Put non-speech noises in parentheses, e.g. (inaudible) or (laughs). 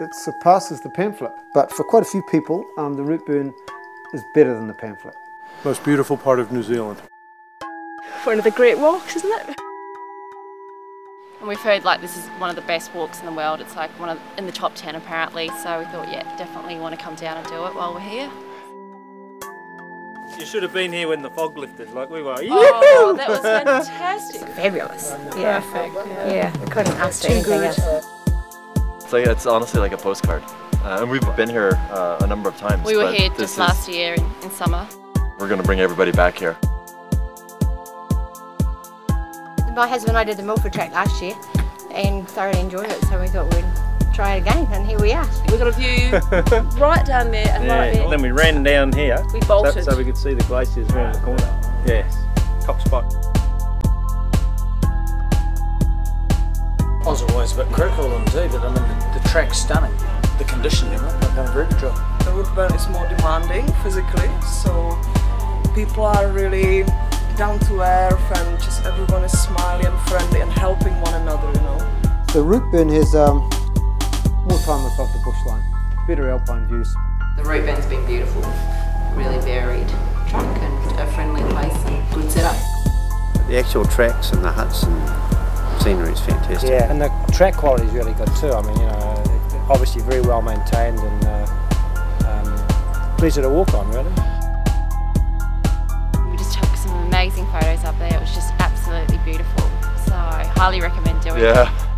It surpasses the pamphlet, but for quite a few people, um, the Routeburn is better than the pamphlet. Most beautiful part of New Zealand. One of the great walks, isn't it? And we've heard like this is one of the best walks in the world. It's like one of in the top 10 apparently. So we thought, yeah, definitely want to come down and do it while we're here. You should have been here when the fog lifted, like we were. Oh, that was fantastic. Fabulous. Yeah. Perfect. Yeah. yeah. We couldn't ask for anything else. It's like it's honestly like a postcard, uh, and we've been here uh, a number of times. We were here just last year in, in summer. We're going to bring everybody back here. My husband and I did the Milford track last year and thoroughly enjoyed it, so we thought we'd try it again, and here we are. We got a view (laughs) right down there and yeah, right there. Then we ran down here. We bolted. So, so we could see the glaciers around the corner. Yes, top spot. Always a bit critical of them too, but I mean, the, the track's stunning. The conditioning, they've done a very good job. The Routeburn is more demanding physically, so people are really down to earth and just everyone is smiley and friendly and helping one another, you know. The Routeburn has um, more time above the bushline, better alpine views. The Routeburn's been beautiful, really varied track and a friendly place and good setup. The actual tracks and the huts and scenery is fantastic. Yeah, and the track quality is really good too. I mean, you know, obviously very well maintained and uh, um, pleasure to walk on, really. We just took some amazing photos up there. It was just absolutely beautiful. So, I highly recommend doing yeah. it.